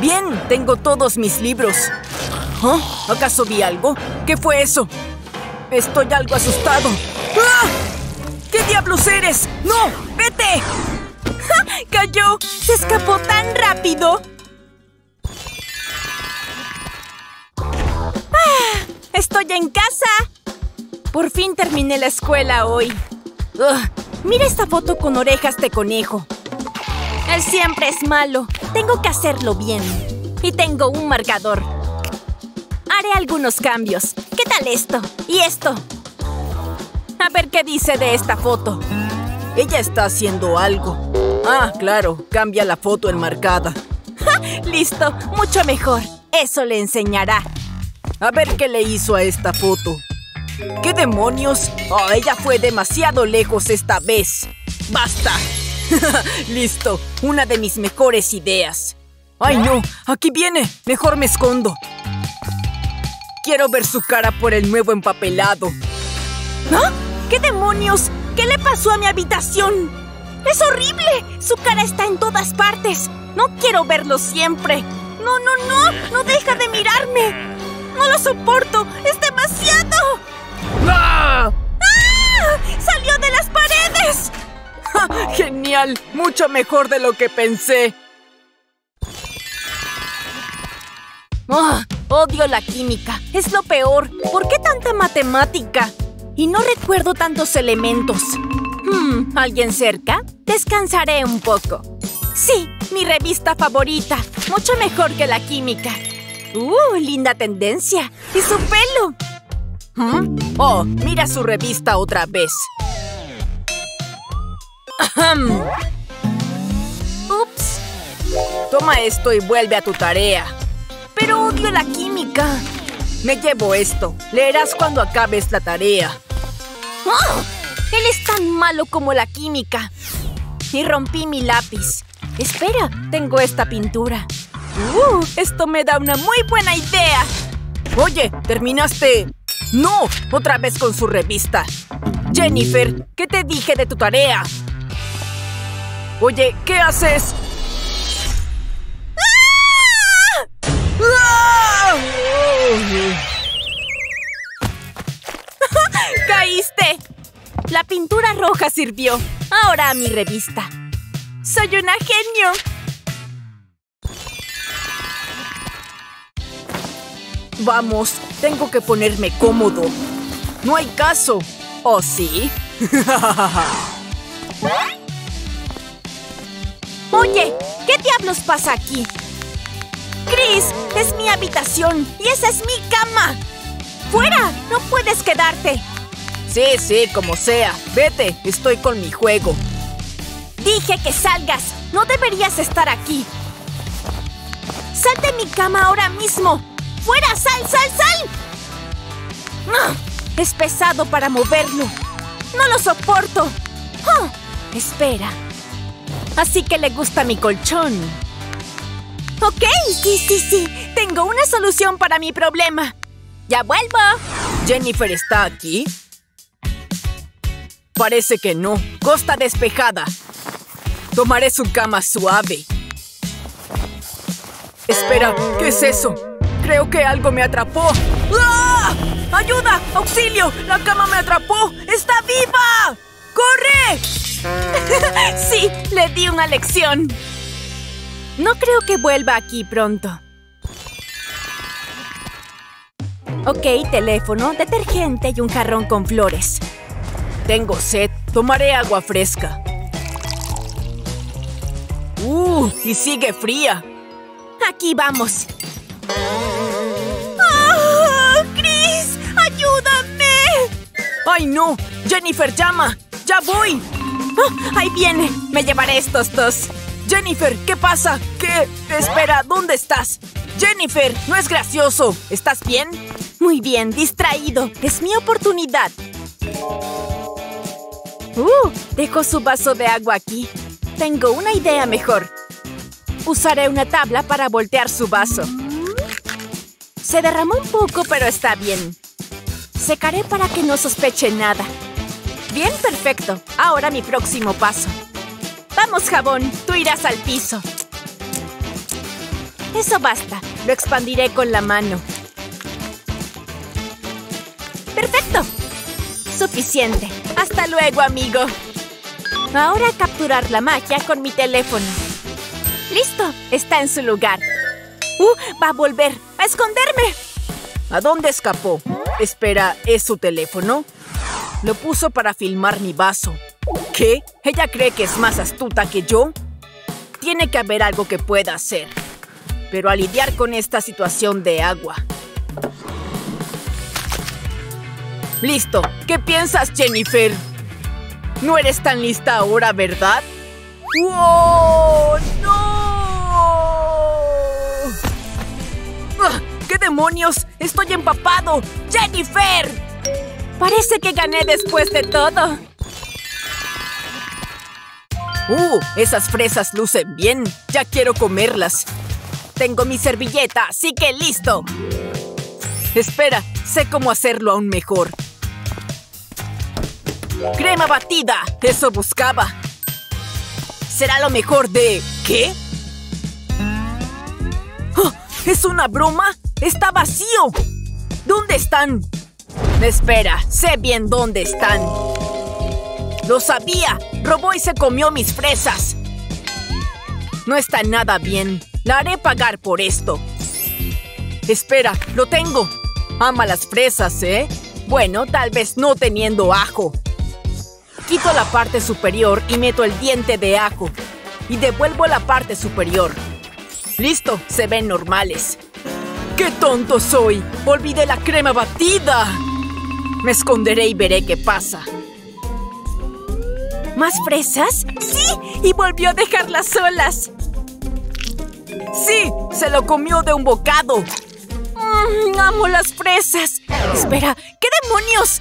Bien, tengo todos mis libros. ¿Ah? ¿Acaso vi algo? ¿Qué fue eso? Estoy algo asustado. ¡Ah! ¿Qué diablos eres? ¡No! ¡Vete! ¡Cayó! ¡Se escapó tan rápido! ¡Ah! ¡Estoy en casa! Por fin terminé la escuela hoy. mira esta foto con orejas de conejo. Él siempre es malo. Tengo que hacerlo bien. Y tengo un marcador. Haré algunos cambios. ¿Qué tal esto? ¿Y esto? A ver qué dice de esta foto. Ella está haciendo algo. Ah, claro. Cambia la foto enmarcada. ¡Listo! Mucho mejor. Eso le enseñará. A ver qué le hizo a esta foto. ¿Qué demonios? Oh, ella fue demasiado lejos esta vez. ¡Basta! Listo, una de mis mejores ideas. ¡Ay no! ¡Aquí viene! Mejor me escondo. Quiero ver su cara por el nuevo empapelado. ¿Ah? ¿Qué demonios? ¿Qué le pasó a mi habitación? ¡Es horrible! Su cara está en todas partes. No quiero verlo siempre. No, no, no. No deja de mirarme. No lo soporto. Es demasiado. ¡Ah! ¡Genial! Mucho mejor de lo que pensé. ¡Ah! odio la química. Es lo peor. ¿Por qué tanta matemática? Y no recuerdo tantos elementos. Hmm, ¿Alguien cerca? Descansaré un poco. Sí, mi revista favorita. Mucho mejor que la química. ¡Uh! Linda tendencia. ¿Y su pelo? ¿Mm? Oh, mira su revista otra vez. Ups. Toma esto y vuelve a tu tarea. Pero odio la química. Me llevo esto. Leerás cuando acabes la tarea. ¡Oh! Él es tan malo como la química. Y rompí mi lápiz. Espera, tengo esta pintura. ¡Uh! Esto me da una muy buena idea. Oye, terminaste ¡No! ¡Otra vez con su revista! Jennifer, ¿qué te dije de tu tarea? Oye, ¿qué haces? ¡Ah! ¡Caíste! La pintura roja sirvió. Ahora a mi revista. ¡Soy una genio! Vamos, tengo que ponerme cómodo. No hay caso. ¿O sí? Oye, ¿qué diablos pasa aquí? Chris, es mi habitación y esa es mi cama. ¡Fuera! ¡No puedes quedarte! Sí, sí, como sea. Vete, estoy con mi juego. Dije que salgas. No deberías estar aquí. ¡Sal de mi cama ahora mismo! ¡Fuera! ¡Sal, sal, sal! ¡Ah! Es pesado para moverlo. ¡No lo soporto! ¡Ah! Espera. Así que le gusta mi colchón. Ok, sí, sí, sí. Tengo una solución para mi problema. ¡Ya vuelvo! ¿Jennifer está aquí? Parece que no. Costa despejada. Tomaré su cama suave. Espera, ¿qué es eso? Creo que algo me atrapó. ¡Ah! ¡Ayuda! ¡Auxilio! ¡La cama me atrapó! ¡Está viva! ¡Corre! sí, le di una lección. No creo que vuelva aquí pronto. Ok, teléfono, detergente y un jarrón con flores. Tengo sed. Tomaré agua fresca. ¡Uh! Y sigue fría. Aquí vamos. ¡Oh, ¡Chris! ¡Ayúdame! ¡Ay, no! ¡Jennifer, llama! ¡Ya voy! Oh, ¡Ahí viene! Me llevaré estos dos. ¡Jennifer! ¿Qué pasa? ¿Qué? Espera, ¿dónde estás? ¡Jennifer! ¡No es gracioso! ¿Estás bien? Muy bien, distraído. Es mi oportunidad. Uh, dejo su vaso de agua aquí. Tengo una idea mejor. Usaré una tabla para voltear su vaso. Se derramó un poco, pero está bien. Secaré para que no sospeche nada. Bien, perfecto. Ahora mi próximo paso. Vamos, jabón. Tú irás al piso. Eso basta. Lo expandiré con la mano. ¡Perfecto! Suficiente. Hasta luego, amigo. Ahora capturar la magia con mi teléfono. ¡Listo! Está en su lugar. ¡Uh! ¡Va a volver! ¡A esconderme! ¿A dónde escapó? Espera, ¿es su teléfono? Lo puso para filmar mi vaso. ¿Qué? ¿Ella cree que es más astuta que yo? Tiene que haber algo que pueda hacer. Pero a lidiar con esta situación de agua. Listo. ¿Qué piensas, Jennifer? No eres tan lista ahora, ¿verdad? ¡Wow! ¡No! ¡Ah! ¿Qué demonios? ¡Estoy empapado! ¡Jennifer! Parece que gané después de todo. ¡Uh! Esas fresas lucen bien. Ya quiero comerlas. Tengo mi servilleta, así que listo. Espera, sé cómo hacerlo aún mejor. ¡Crema batida! ¡Eso buscaba! ¿Será lo mejor de... qué? ¡Oh! ¿Es una broma? ¡Está vacío! ¿Dónde están? Espera, sé bien dónde están. ¡Lo sabía! ¡Robó y se comió mis fresas! No está nada bien. La haré pagar por esto. Espera, lo tengo. Ama las fresas, ¿eh? Bueno, tal vez no teniendo ajo. Quito la parte superior y meto el diente de ajo. Y devuelvo la parte superior. ¡Listo! Se ven normales. ¡Qué tonto soy! ¡Olvidé la crema batida! Me esconderé y veré qué pasa. ¿Más fresas? ¡Sí! Y volvió a dejarlas solas. ¡Sí! ¡Se lo comió de un bocado! Mm, ¡Amo las fresas! Espera, ¿qué demonios?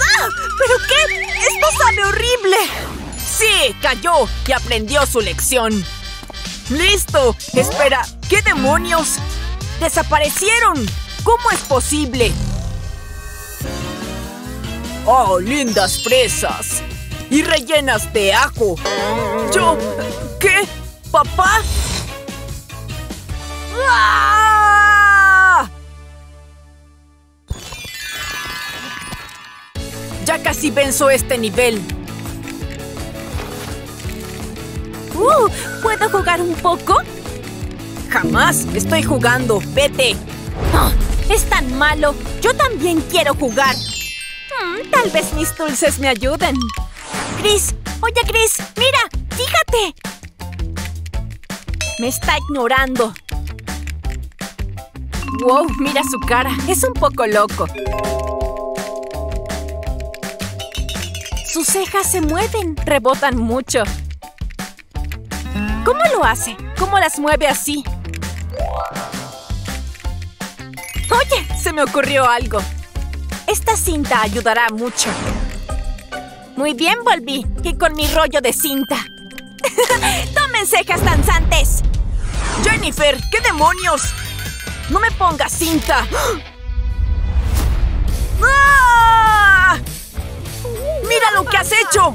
¡Ah! ¿Pero qué? ¡Esto sabe horrible! ¡Sí! ¡Cayó! Y aprendió su lección. ¡Listo! Espera, ¿qué demonios? ¡Desaparecieron! ¿Cómo es posible? ¡Oh, lindas fresas! Y rellenas de ajo. ¿Yo? ¿Qué? ¿Papá? ¡Ah! Ya casi venzo este nivel. Uh, ¿Puedo jugar un poco? Jamás. Estoy jugando. Vete. Oh, es tan malo. Yo también quiero jugar. Hmm, tal vez mis dulces me ayuden. Chris, oye Chris, mira, fíjate. Me está ignorando. Wow, mira su cara. Es un poco loco. Sus cejas se mueven, rebotan mucho. ¿Cómo lo hace? ¿Cómo las mueve así? Oye, se me ocurrió algo. Esta cinta ayudará mucho. Muy bien, volví. Y con mi rollo de cinta. ¡Tomen cejas danzantes! ¡Jennifer! ¿Qué demonios? ¡No me pongas cinta! ¡Ah! ¡Mira lo que has hecho!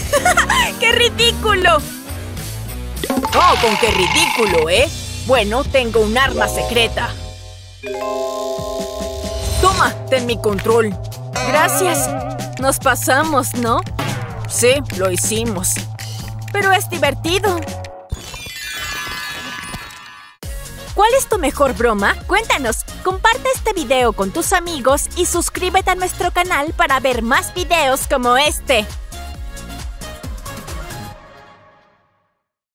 ¡Qué ridículo! ¡Oh, con qué ridículo, eh! Bueno, tengo un arma secreta. Toma, ten mi control. Gracias. Nos pasamos, ¿no? Sí, lo hicimos. Pero es divertido. ¿Cuál es tu mejor broma? Cuéntanos. Comparte este video con tus amigos y suscríbete a nuestro canal para ver más videos como este.